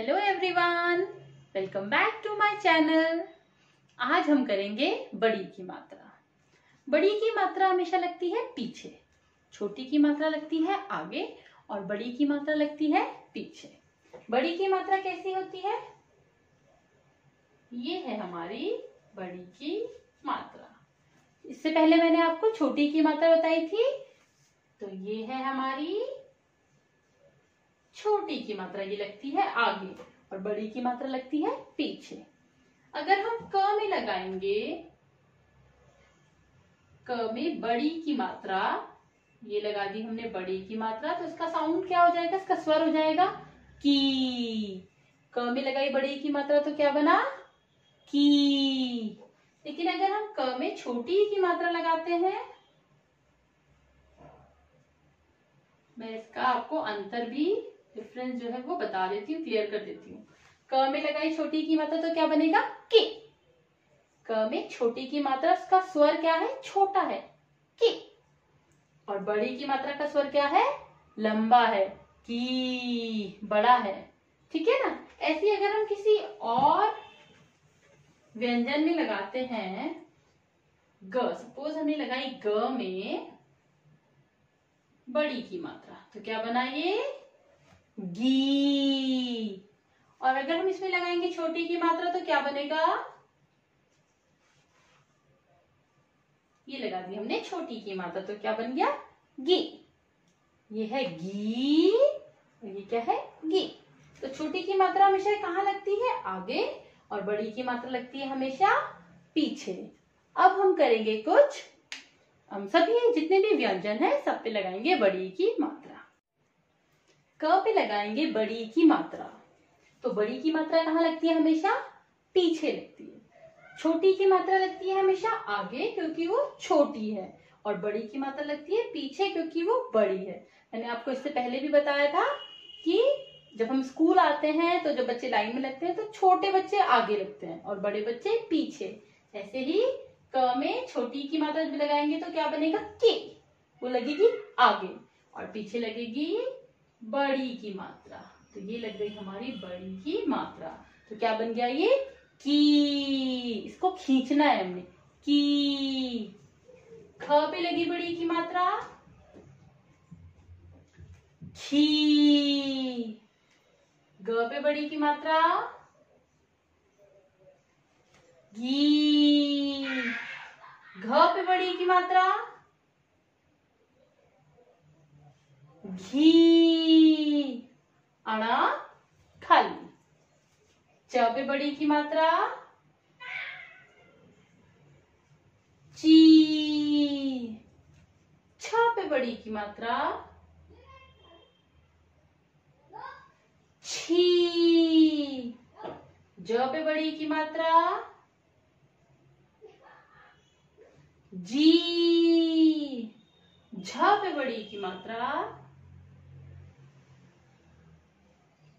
Hello everyone welcome back to my channel आज हम करेंगे बड़ी की मात्रा। बड़ी की मात्रा हमेशा लगती है पीछे, छोटी की मात्रा लगती है आगे, और बड़ी की मात्रा लगती है पीछे। बड़ी की मात्रा कैसी होती है? ये है हमारी बड़ी की मात्रा। इससे पहले मैंने आपको छोटी की मात्रा बताई थी तो ये है हमारी छोटी की मात्रा ये लगती है आगे और बड़ी की मात्रा लगती है पीछे। अगर हम क में लगाएँगे, क में बड़ी की मात्रा, ये लगा दी हमने बड़ी की मात्रा तो इसका साउंड क्या हो जाएगा? इसका स्वर हो जाएगा की। क में लगाई बड़ी की मात्रा तो क्या बना? की। लेकिन अगर हम क में छोटी की मात्रा लगाते हैं, मैं इसका आपको अंतर भी डिफरेंस जो है वो बता देती हूँ क्लियर कर देती हूँ। क में लगाई छोटी की मात्रा तो क्या बनेगा? के क में छोटी की मात्रा, उसका स्वर क्या है? छोटा है। के और बड़ी की मात्रा का स्वर क्या है? लंबा है। की बड़ा है। ठीक है ना? ऐसी अगर हम किसी और व्यंजन में लगाते हैं ग सपोज़ हमने लगाई ग में बड़ी की मात्रा तो क्या बना ये गी और अगर हम इसमें लगाएँगे छोटी की मात्रा तो क्या बनेगा? ये लगा दी हमने, छोटी की मात्रा तो क्या बन गया? गी ये है गी और ये क्या है? गी तो छोटी की मात्रा हमेशा कहाँ लगती है? आगे, और बड़ी की मात्रा लगती है हमेशा पीछे। अब हम करेंगे कुछ, हम सभी जितने भी व्यंजन है, सब पे लगाएँगे बड़ी की मात्रा। क पे लगाएँगे बड़ी की मात्रा। तो बड़ी की मात्रा कहाँ लगती है हमेशा? पीछे लगती है। छोटी की मात्रा लगती है हमेशा आगे, क्योंकि वो छोटी है। और बड़ी की मात्रा लगती है पीछे, क्योंकि वो बड़ी है। मैंने आपको इससे पहले भी बताया था कि जब हम स्कूल आते हैं तो जब बच्चे लाइन में लगते हैं तो छोटे बच्चे आगे लगते हैं और बड़े बच्चे पीछे। ऐसे ही क में छोटी की मात्रा लगाएँगे तो क्या बनेगा? के। वो लगेगी आगे। और पीछे लगेगी बड़ी की मात्रा। तो ये लग गई हमारी बड़ी की मात्रा। तो क्या बन गया ये? की। इसको खींचना है हमने। की। ख पे लगी बड़ी की मात्रा। खी। ग पे बड़ी की मात्रा। घी। घ पे बड़ी की मात्रा। घी अणा खाली च पे बड़ी की मात्रा? ची छ पे बड़ी की मात्रा? छी ज पे बड़ी की मात्रा? जी झ पे बड़ी की मात्रा?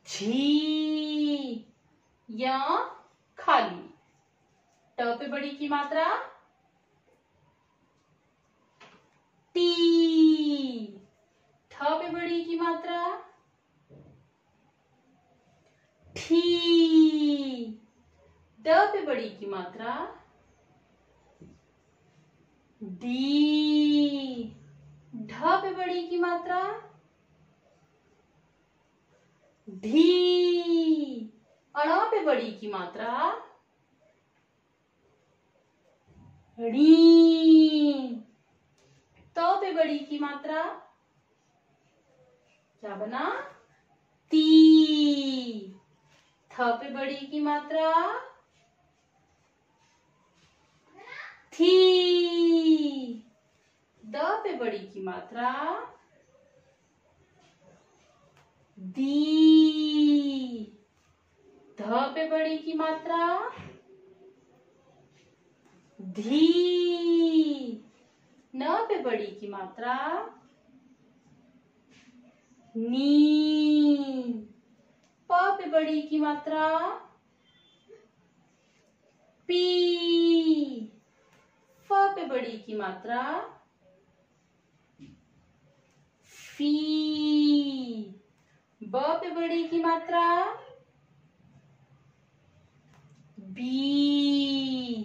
झी या खाली। ट पे बड़ी की मात्रा? टी ठ पे बड़ी की मात्रा? ठी ड पे बड़ी की मात्रा? डी ढ पे बड़ी की मात्रा? ढी अणा पे बड़ी की मात्रा। तो पे बड़ी की मात्रा। क्या बना? ती। थ पे बड़ी की मात्रा। थी। द पे बड़ी की मात्रा। दी। पे बड़ी की मात्रा? धी। न पे बड़ी की मात्रा? नी। प पे बड़ी की मात्रा? पी। फ पे बड़ी की मात्रा? फ़ी। ब पे बड़ी की मात्रा? बी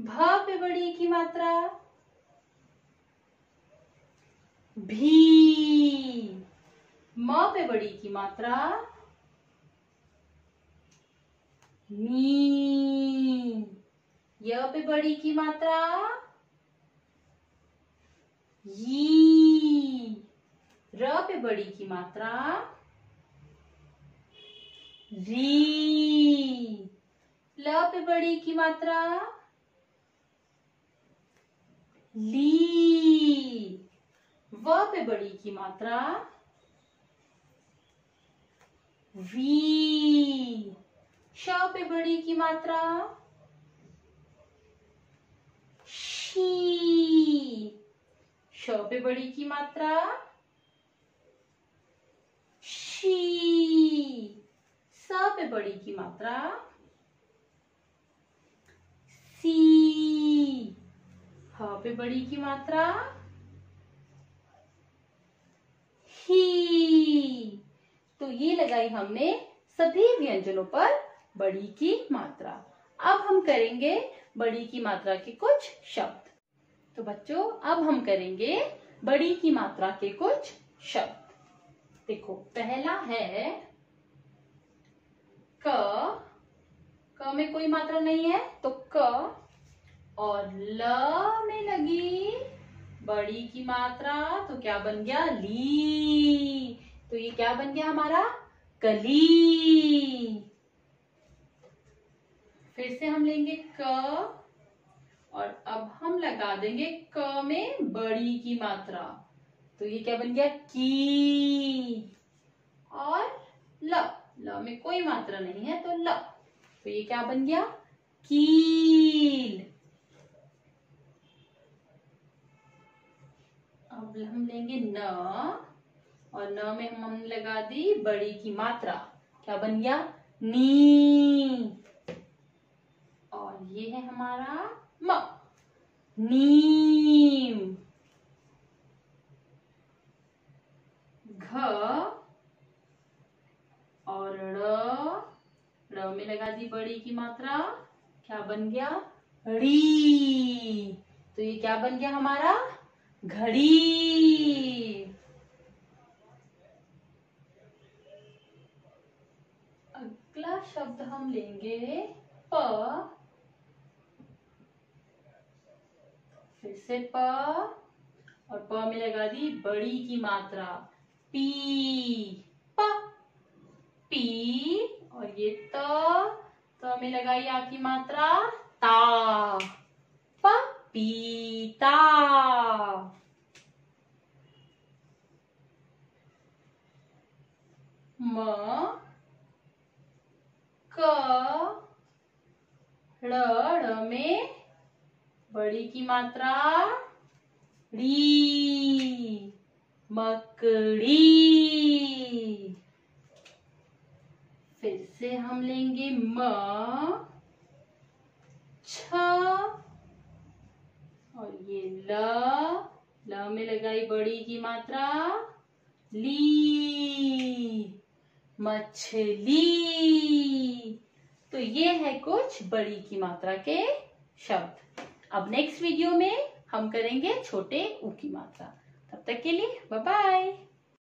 भ पे बड़ी की मात्रा। भी म पे बड़ी की मात्रा। नी. य पे बड़ी की मात्रा। यी र पे बड़ी की मात्रा। री. ल पे बड़ी की मात्रा। ली। व पे बड़ी की मात्रा। वी। श पे बड़ी की मात्रा। शी। श पे बड़ी की मात्रा। शी। स पे बड़ी की मात्रा। सी ह पे बड़ी की मात्रा. ही तो ये लगाई हमने सभी व्यंजनों पर बड़ी की मात्रा. अब हम करेंगे बड़ी की मात्रा के कुछ शब्द. तो बच्चों, अब हम करेंगे बड़ी की मात्रा के कुछ शब्द. देखो, पहला है क क में कोई मात्रा नहीं है तो क और ल में लगी बड़ी की मात्रा तो क्या बन गया? ली। तो ये क्या बन गया हमारा? कली फिर से हम लेंगे क और अब हम लगा देंगे क में बड़ी की मात्रा। तो ये क्या बन गया? की। और ल। ल में कोई मात्रा नहीं है तो ल। तो ये क्या बन गया? कील। अब हम लेंगे न, और न में हम हमने लगा दी बड़ी की मात्रा। क्या बन गया? नी और ये है हमारा म। नीम घ और ड़ ड़ में लगा की मात्रा क्या बन गया? ड़ी तो ये क्या बन गया हमारा? घड़ी। अगला शब्द हम लेंगे प। फिर से प। और प में लगा दी बड़ी की मात्रा। पी। प। पी। और ये त। त हमें लगाई आ की मात्रा ता पपीता पीता म, क ड़ में बड़ी की मात्रा ड़ी मकड़ी फिर से हम लेंगे म, छ, और ये ल ल में लगाई बड़ी की मात्रा, ली, मछली। तो ये है कुछ बड़ी की मात्रा के शब्द। अब नेक्स्ट वीडियो में हम करेंगे छोटे ऊ की मात्रा। तब तक के लिए बाय बाय